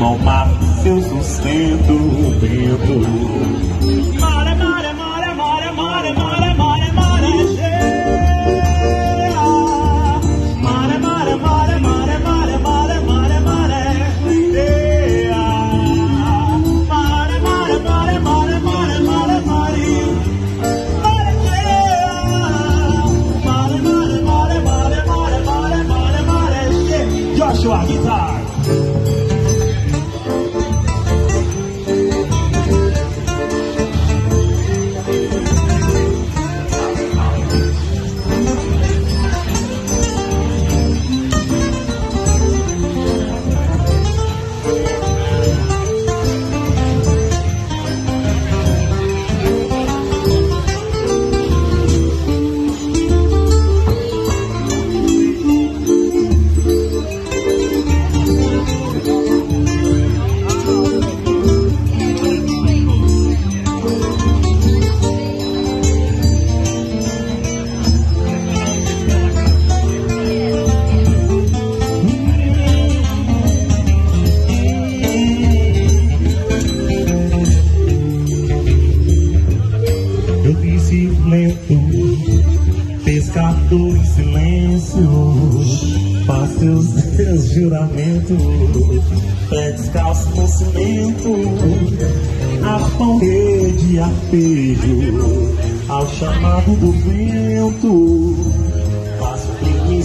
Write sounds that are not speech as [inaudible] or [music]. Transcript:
Mal mata seu sustento, vento. Mare, mare, mare, mare, mare, mare, mare, mare. Mare, mare, mare, mare, mare, mare, mare, mare. Mare, mare, mare, mare, mare, mare, mare. Mare, cheia. Lento, pescador em silêncio, faz teus, teus [laughs] juramentos, pé descalço no cimento, a pão de arpejo, ao chamado do vento, que me